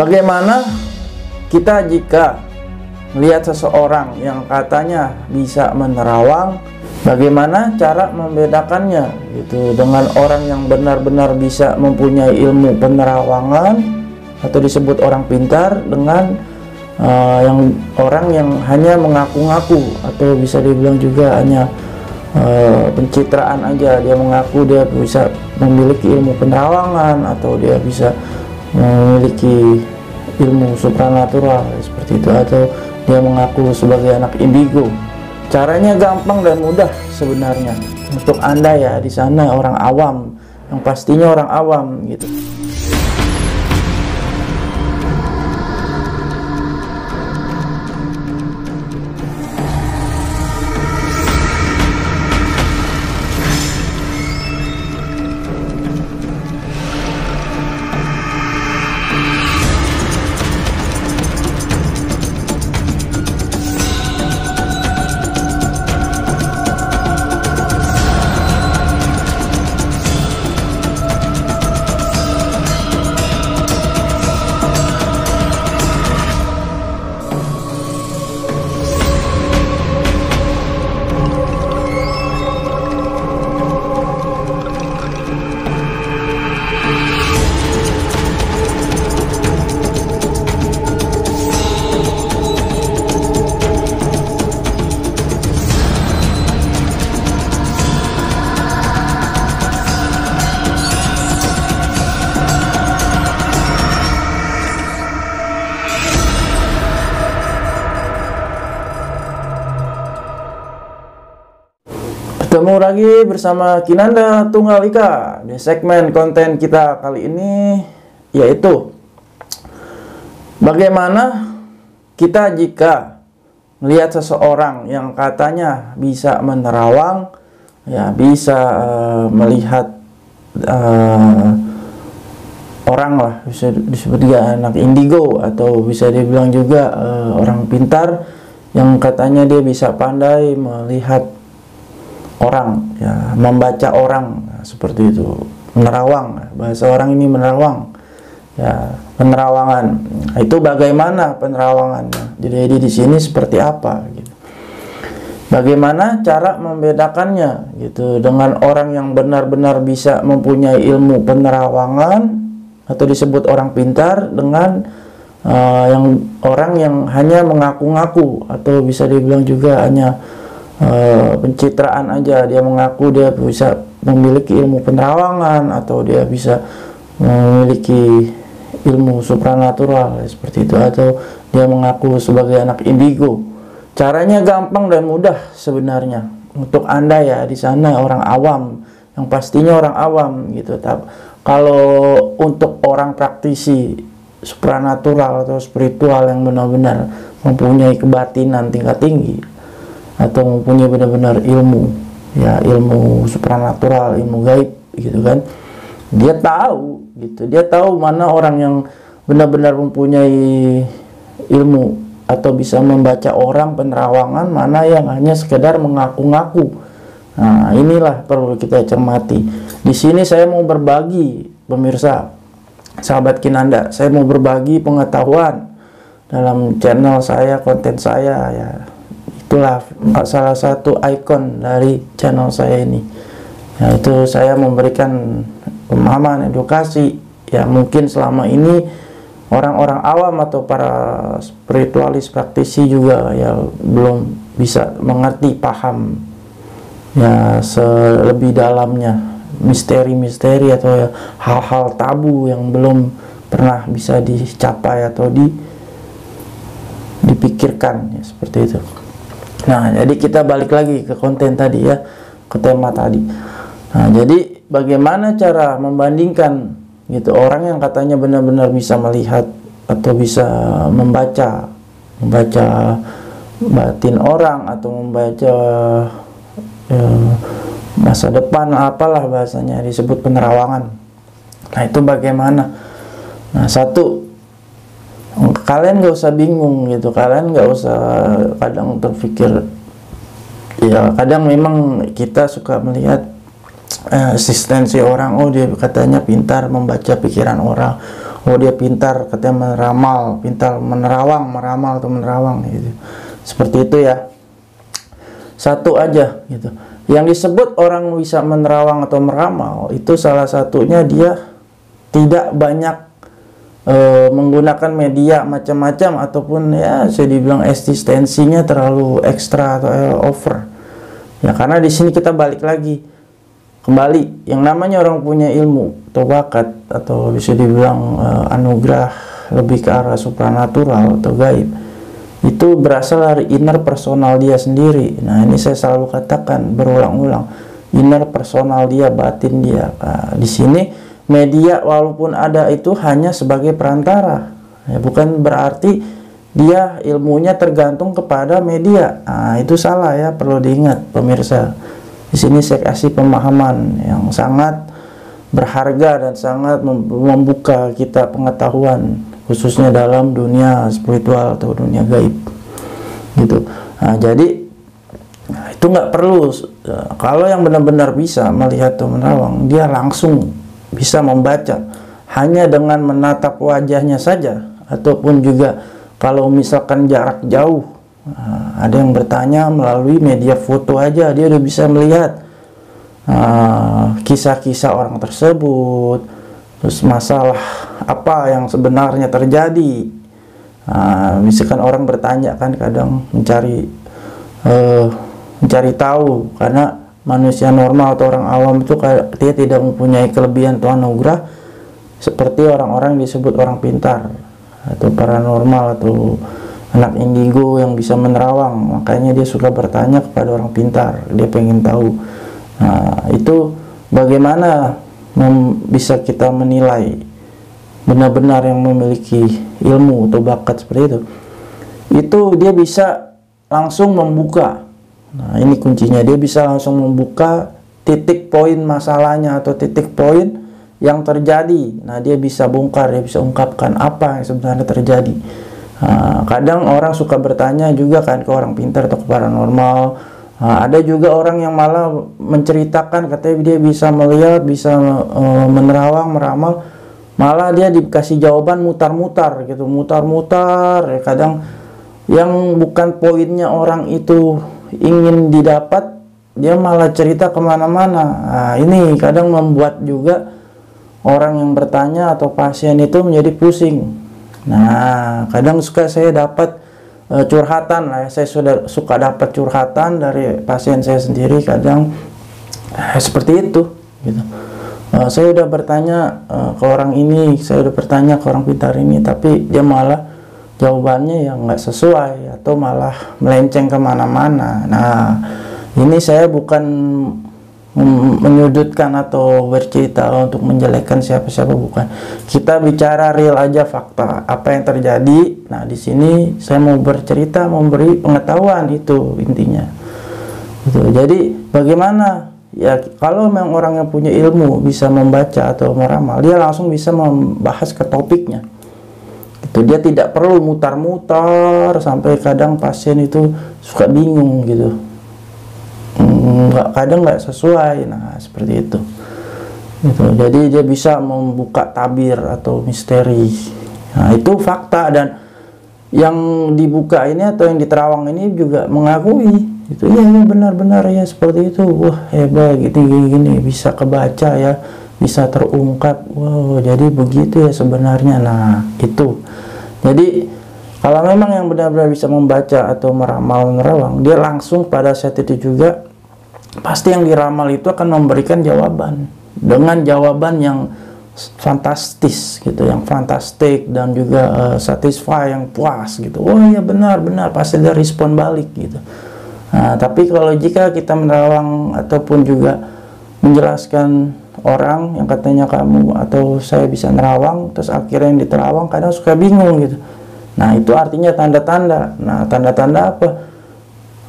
Bagaimana kita jika melihat seseorang yang katanya bisa menerawang, bagaimana cara membedakannya? Gitu dengan orang yang benar-benar bisa mempunyai ilmu penerawangan atau disebut orang pintar dengan uh, yang orang yang hanya mengaku-ngaku atau bisa dibilang juga hanya uh, pencitraan aja. Dia mengaku dia bisa memiliki ilmu penerawangan atau dia bisa memiliki ilmu supranatural seperti itu. Atau dia mengaku sebagai anak indigo. Caranya gampang dan mudah sebenarnya. Untuk anda ya di sana orang awam. Yang pastinya orang awam gitu Ketemu lagi bersama Kinanda Tunggal Ika di segmen konten kita kali ini yaitu bagaimana kita jika melihat seseorang yang katanya bisa menerawang ya bisa uh, melihat uh, orang lah bisa disebut juga anak indigo atau bisa dibilang juga uh, orang pintar yang katanya dia bisa pandai melihat orang ya membaca orang ya, seperti itu. Menerawang bahasa orang ini menerawang ya penerawangan. Itu bagaimana penerawangannya? Jadi di sini seperti apa gitu. Bagaimana cara membedakannya gitu? Dengan orang yang benar-benar bisa mempunyai ilmu penerawangan atau disebut orang pintar dengan uh, yang orang yang hanya mengaku-ngaku atau bisa dibilang juga hanya uh, pencitraan aja. Dia mengaku dia bisa memiliki ilmu penerawangan atau dia bisa memiliki ilmu supranatural seperti itu. Atau dia mengaku sebagai anak indigo. Caranya gampang dan mudah sebenarnya. Untuk anda ya di sana orang awam. Yang pastinya orang awam gitu. Tapi kalau untuk orang praktisi supranatural atau spiritual yang benar-benar mempunyai kebatinan tingkat tinggi atau mempunyai benar-benar ilmu ya ilmu supranatural ilmu gaib gitu kan. Dia tahu gitu. Dia tahu mana orang yang benar-benar mempunyai ilmu atau bisa membaca orang penerawangan mana yang hanya sekedar mengaku-ngaku. Nah inilah perlu kita cermati. Di sini saya mau berbagi pemirsa sahabat kinanda saya mau berbagi pengetahuan dalam channel saya konten saya ya itulah salah satu ikon dari channel saya ini yaitu saya memberikan pemahaman edukasi ya mungkin selama ini orang-orang awam atau para spiritualis praktisi juga ya belum bisa mengerti paham ya selebih dalamnya misteri-misteri atau ya hal-hal tabu yang belum pernah bisa dicapai atau di dipikirkan ya seperti itu. Nah, jadi kita balik lagi ke konten tadi ya, ke tema tadi. Nah, jadi bagaimana cara membandingkan gitu orang yang katanya benar-benar bisa melihat atau bisa membaca membaca batin orang atau membaca ya, masa depan apalah bahasanya disebut penerawangan. Nah, itu bagaimana? Nah, satu kalian nggak usah bingung gitu. Kalian nggak usah kadang terpikir. Ya kadang memang kita suka melihat eh, asistensi orang oh dia katanya pintar membaca pikiran orang. Oh dia pintar katanya meramal pintar menerawang meramal atau menerawang gitu. Seperti itu ya. Satu aja gitu. Yang disebut orang bisa menerawang atau meramal itu salah satunya dia tidak banyak e, menggunakan media macam-macam ataupun ya saya dibilang eksistensinya terlalu ekstra atau over. Ya karena di sini kita balik lagi. Kembali yang namanya orang punya ilmu atau bakat atau bisa dibilang uh, anugerah lebih ke arah supranatural atau gaib itu berasal dari inner personal dia sendiri. Nah ini saya selalu katakan berulang-ulang inner personal dia batin dia. Nah, di sini media walaupun ada itu hanya sebagai perantara. Ya, bukan berarti dia ilmunya tergantung kepada media. Nah, itu salah ya perlu diingat pemirsa. Di sini saya kasih pemahaman yang sangat berharga dan sangat membuka kita pengetahuan khususnya dalam dunia spiritual atau dunia gaib. Gitu. Nah, jadi itu nggak perlu. Kalau yang benar-benar bisa melihat atau menerawang dia langsung bisa membaca hanya dengan menatap wajahnya saja ataupun juga kalau misalkan jarak jauh Nah, ada yang bertanya melalui media foto aja dia udah bisa melihat ah, kisah-kisah orang tersebut, terus masalah apa yang sebenarnya terjadi. Uh, misalkan orang bertanya kan kadang mencari uh, mencari tahu karena manusia normal atau orang awam itu dia tidak mempunyai kelebihan atau anugerah seperti orang-orang disebut orang pintar atau paranormal atau anak indigo yang bisa menerawang. Makanya dia suka bertanya kepada orang pintar dia pengen tahu. Nah itu bagaimana bisa kita menilai benar-benar yang memiliki ilmu atau bakat seperti itu? Itu dia bisa langsung membuka nah ini kuncinya dia bisa langsung membuka titik poin masalahnya atau titik poin yang terjadi nah dia bisa bongkar dia bisa ungkapkan apa yang sebenarnya terjadi Nah, kadang orang suka bertanya juga kan ke orang pintar atau ke paranormal. Nah, ada juga orang yang malah menceritakan katanya dia bisa melihat, bisa uh, menerawang, meramal. Malah dia dikasih jawaban mutar-mutar gitu, mutar-mutar. Ya, kadang yang bukan poinnya orang itu ingin didapat, dia malah cerita ke mana-mana. Nah, ini kadang membuat juga orang yang bertanya atau pasien itu menjadi pusing Nah, kadang suka saya dapat uh, curhatan lah ya. Saya sudah suka dapat curhatan dari pasien saya sendiri kadang uh, seperti itu gitu. Uh, saya udah bertanya uh, ke orang ini, saya udah bertanya ke orang pintar ini, tapi dia malah jawabannya yang nggak sesuai atau malah melenceng ke mana-mana. Nah, ini saya bukan menyudutkan atau bercerita untuk menjelekkan siapa-siapa bukan. Kita bicara real aja fakta apa yang terjadi. Nah, di sini saya mau bercerita, memberi pengetahuan itu intinya. Gitu. Jadi bagaimana ya kalau memang orang yang punya ilmu bisa membaca atau meramal, dia langsung bisa membahas ke topiknya. Itu dia tidak perlu mutar-mutar sampai kadang pasien itu suka bingung gitu. Nggak kadang nggak sesuai. Nah seperti itu. Gitu. Jadi dia bisa membuka tabir atau misteri. Nah itu fakta dan yang dibuka ini atau yang diterawang ini juga mengakui. Itu ya, ya benar-benar ya seperti itu. Wah hebat gitu gini, gini bisa kebaca ya bisa terungkap. Wow jadi begitu ya sebenarnya. Nah itu. Jadi kalau memang yang benar-benar bisa membaca atau meramal nerawang dia langsung pada saat itu juga pasti yang diramal itu akan memberikan jawaban. Dengan jawaban yang fantastis gitu yang fantastik dan juga uh, satisfy yang puas gitu. Oh iya benar benar. Pasti ada respon balik gitu. Nah, tapi kalau jika kita menerawang ataupun juga menjelaskan orang yang katanya kamu atau saya bisa nerawang terus akhirnya yang diterawang kadang suka bingung gitu. Nah itu artinya tanda-tanda. Nah tanda-tanda apa?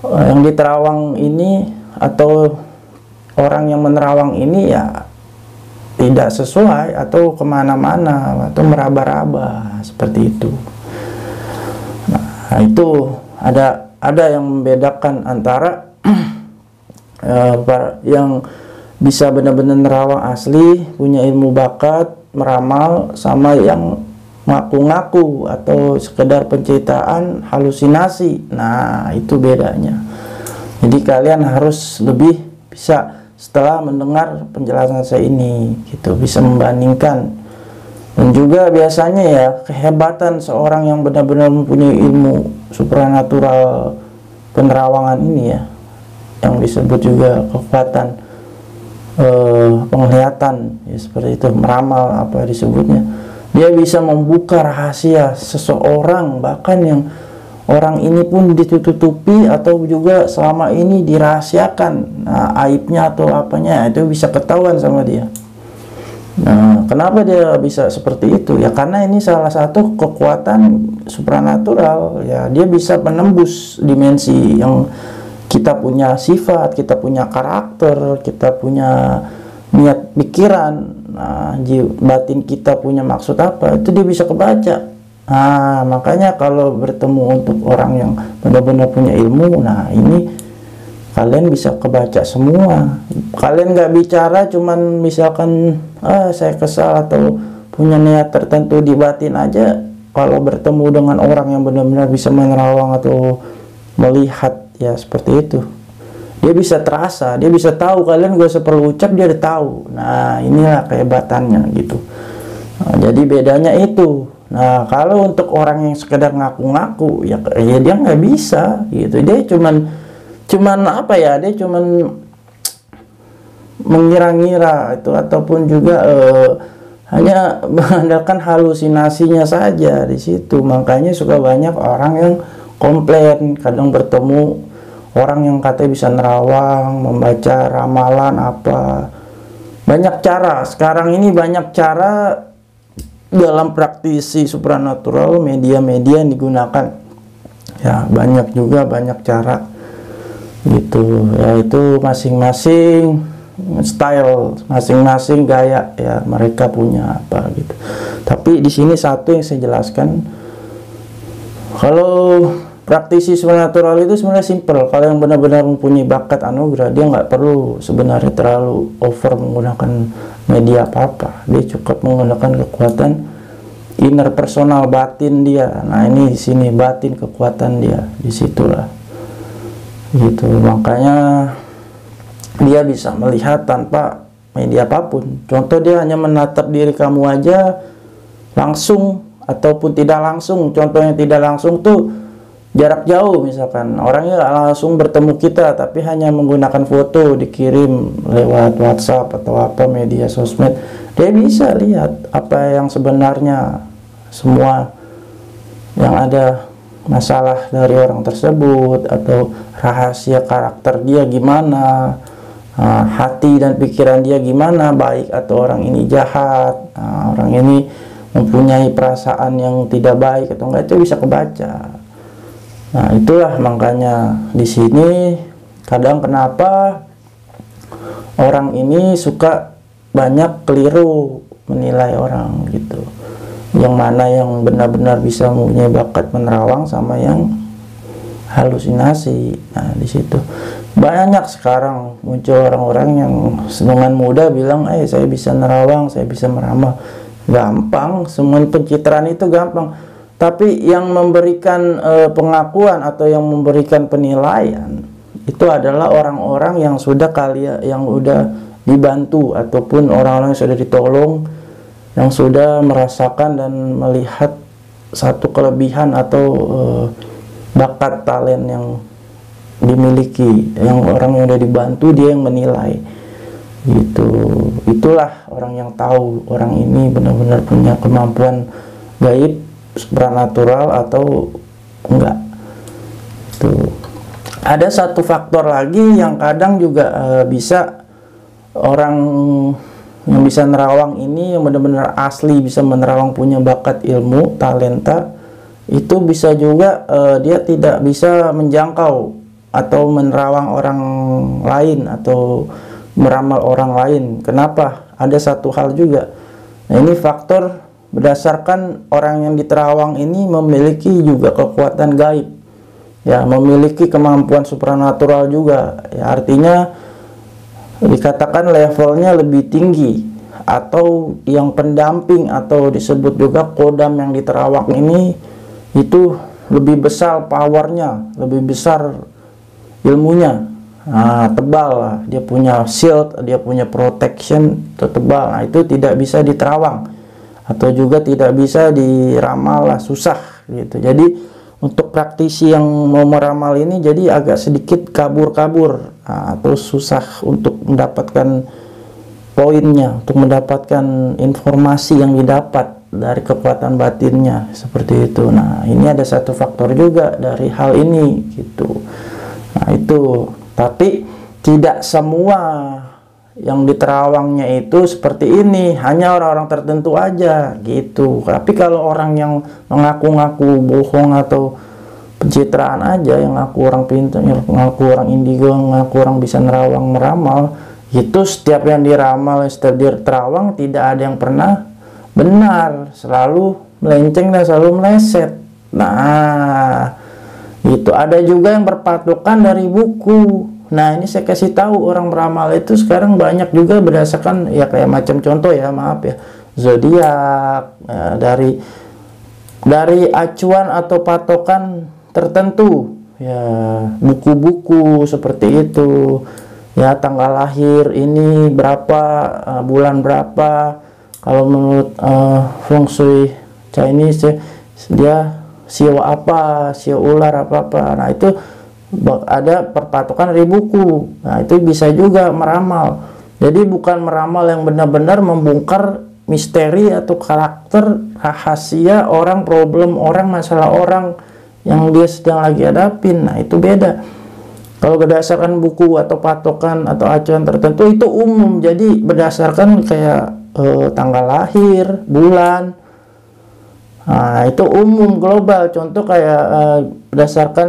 Uh, yang diterawang ini atau orang yang menerawang ini ya tidak sesuai atau ke mana-mana atau meraba-raba seperti itu. Nah itu ada ada yang membedakan antara uh, yang bisa benar-benar nerawang asli, punya ilmu bakat, meramal sama yang ngaku-ngaku atau sekedar pencitraan halusinasi. Nah, itu bedanya. Jadi kalian harus lebih bisa setelah mendengar penjelasan saya ini gitu bisa membandingkan dan juga biasanya ya kehebatan seorang yang benar-benar mempunyai ilmu supranatural penerawangan ini ya yang disebut juga kekuatan eh, penglihatan ya seperti itu meramal apa disebutnya. Dia bisa membuka rahasia seseorang bahkan yang orang ini pun ditutupi atau juga selama ini dirahasiakan nah, aibnya atau apanya itu bisa ketahuan sama dia. Nah kenapa dia bisa seperti itu? Ya karena ini salah satu kekuatan supranatural. Ya dia bisa menembus dimensi yang kita punya sifat kita punya karakter kita punya niat pikiran nah batin kita punya maksud apa itu dia bisa kebaca Nah, makanya kalau bertemu untuk orang yang benar-benar punya ilmu, nah ini kalian bisa kebaca semua. Kalian nggak bicara, cuman misalkan ah saya kesal atau punya niat tertentu di batin aja. Kalau bertemu dengan orang yang benar-benar bisa menerawang atau melihat ya seperti itu, dia bisa terasa, dia bisa tahu kalian usah perlu ucap dia udah tahu. Nah inilah kehebatannya gitu. Nah, jadi bedanya itu Nah, kalau untuk orang yang sekedar ngaku-ngaku, ya, ya dia nggak bisa, gitu. Dia cuman, cuman apa ya? Dia cuman mengira-ngira itu ataupun juga uh, hanya mengandalkan halusinasinya saja di situ. Makanya suka banyak orang yang komplain, kadang bertemu orang yang katanya bisa nerawang, membaca ramalan apa. Banyak cara. Sekarang ini banyak cara dalam praktisi supranatural media-media yang digunakan. Ya banyak juga banyak cara. Gitu. Yaitu masing-masing style masing-masing gaya. Ya mereka punya apa gitu. Tapi di sini satu yang saya jelaskan. Kalau praktisi supernatural itu sebenarnya simple. Kalau yang benar-benar mempunyai bakat anugerah dia nggak perlu sebenarnya terlalu over menggunakan media apa-apa. Dia cukup menggunakan kekuatan inner personal batin dia. Nah ini di sini batin kekuatan dia. Di situlah gitu. Makanya dia bisa melihat tanpa media apa pun. Contoh dia hanya menatap diri kamu aja langsung ataupun tidak langsung. Contohnya tidak langsung tuh jarak jauh misalkan. Orangnya langsung bertemu kita tapi hanya menggunakan foto dikirim lewat WhatsApp atau apa media sosmed. Dia bisa lihat apa yang sebenarnya semua yang ada masalah dari orang tersebut atau rahasia karakter dia gimana uh, hati dan pikiran dia gimana baik atau orang ini jahat uh, orang ini mempunyai perasaan yang tidak baik atau enggak itu bisa kebaca Nah, itulah makanya di sini kadang kenapa orang ini suka banyak keliru menilai orang gitu. Yang mana yang benar-benar bisa mempunyai bakat menerawang sama yang halusinasi. Nah, di situ banyak sekarang muncul orang-orang yang dengan mudah bilang, "Eh, saya bisa nerawang, saya bisa meramal." Gampang, semua pencitraan itu gampang tapi yang memberikan e, pengakuan atau yang memberikan penilaian itu adalah orang-orang yang sudah kali yang sudah dibantu ataupun orang-orang yang sudah ditolong yang sudah merasakan dan melihat satu kelebihan atau e, bakat talent yang dimiliki yang orang yang sudah dibantu dia yang menilai. Gitu. Itulah orang yang tahu orang ini benar-benar punya kemampuan gaib supranatural atau enggak? Tuh. Ada satu faktor lagi yang kadang juga uh, bisa orang yang bisa nerawang ini yang benar-benar asli bisa menerawang punya bakat ilmu talenta itu bisa juga uh, dia tidak bisa menjangkau atau menerawang orang lain atau meramal orang lain. Kenapa? Ada satu hal juga. Nah ini faktor berdasarkan orang yang di Terawang ini memiliki juga kekuatan gaib ya memiliki kemampuan supranatural juga ya artinya dikatakan levelnya lebih tinggi atau yang pendamping atau disebut juga kodam yang di Terawak ini itu lebih besar powernya, lebih besar ilmunya. Nah, tebal dia punya shield, dia punya protection tebal. Nah, itu tidak bisa diterawang atau juga tidak bisa diramal lah, susah gitu. Jadi untuk praktisi yang mau meramal ini jadi agak sedikit kabur-kabur nah, susah untuk mendapatkan poinnya untuk mendapatkan informasi yang didapat dari kekuatan batinnya seperti itu. Nah, ini ada satu faktor juga dari hal ini gitu. Nah, itu. Tapi tidak semua yang di terawangnya itu seperti ini, hanya orang-orang tertentu aja gitu. Tapi kalau orang yang mengaku-ngaku bohong atau pencitraan aja yang ngaku orang pintar, yang ngaku orang indigo, yang ngaku orang bisa nerawang meramal, itu setiap yang diramal, setiap dia terawang tidak ada yang pernah benar. Selalu melenceng dan selalu meleset. Nah itu. Ada juga yang berpatokan dari buku nah ini saya kasih tahu orang beramal itu sekarang banyak juga berdasarkan ya kayak macam contoh ya maaf ya zodiak ya, dari dari acuan atau patokan tertentu. Ya buku-buku seperti itu. Ya tanggal lahir ini berapa uh, bulan berapa. Kalau menurut uh, feng shui Chinese ya, dia sio apa sio ular apa apa nah itu ada perpatokan buku. Nah itu bisa juga meramal. Jadi bukan meramal yang benar-benar membongkar misteri atau karakter rahasia orang problem orang masalah orang yang dia sedang lagi hadapin. Nah itu beda. Kalau berdasarkan buku atau patokan atau acuan tertentu itu umum. Jadi berdasarkan kayak eh, tanggal lahir, bulan. Nah, itu umum global. Contoh kayak eh, berdasarkan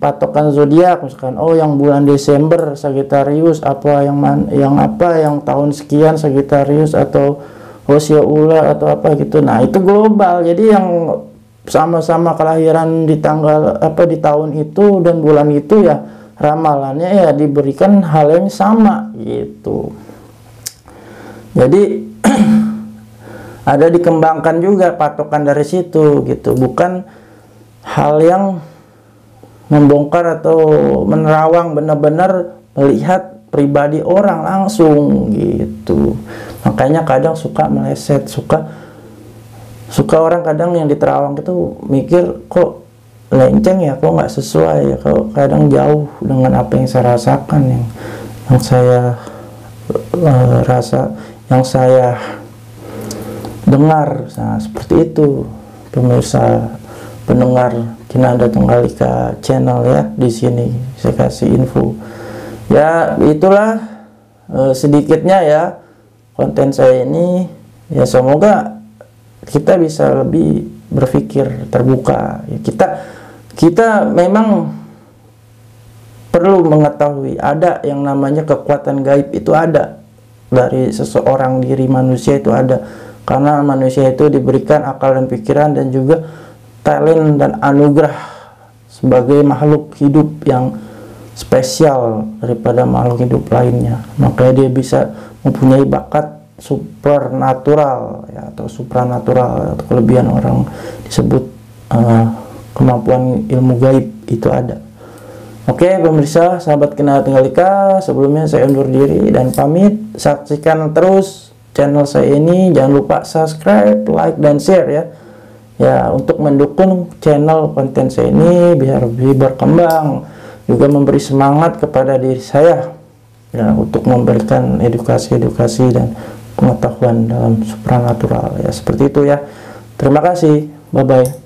patokan zodiak misalkan oh yang bulan Desember Sagittarius apa yang man, yang apa yang tahun sekian Sagittarius atau Hosea Ula atau apa gitu. Nah, itu global. Jadi yang sama-sama kelahiran di tanggal apa di tahun itu dan bulan itu ya ramalannya ya diberikan hal yang sama gitu. Jadi ada dikembangkan juga patokan dari situ gitu. Bukan hal yang membongkar atau menerawang benar-benar melihat pribadi orang langsung gitu. Makanya kadang suka meleset suka suka orang kadang yang diterawang itu mikir kok lenceng ya? Kok nggak sesuai ya? Kok kadang jauh dengan apa yang saya rasakan yang yang saya uh, rasa yang saya dengar nah, seperti itu pemirsa pendengar Kinanda Tunggalika channel ya di sini saya kasih info. Ya itulah eh, sedikitnya ya konten saya ini. Ya semoga kita bisa lebih berpikir terbuka. Ya kita kita memang perlu mengetahui ada yang namanya kekuatan gaib itu ada. Dari seseorang diri manusia itu ada karena manusia itu diberikan akal dan pikiran dan juga talent dan anugerah sebagai makhluk hidup yang spesial daripada makhluk hidup lainnya. Makanya dia bisa mempunyai bakat supernatural ya atau supranatural atau kelebihan orang disebut uh, kemampuan ilmu gaib itu ada. Oke pemirsa sahabat kenal tinggalika sebelumnya saya undur diri dan pamit. Saksikan terus channel saya ini jangan lupa subscribe like dan share ya. Ya untuk mendukung channel konten saya ini biar lebih berkembang juga memberi semangat kepada diri saya. Ya untuk memberikan edukasi-edukasi dan pengetahuan dalam supranatural. Ya seperti itu ya. Terima kasih. Bye bye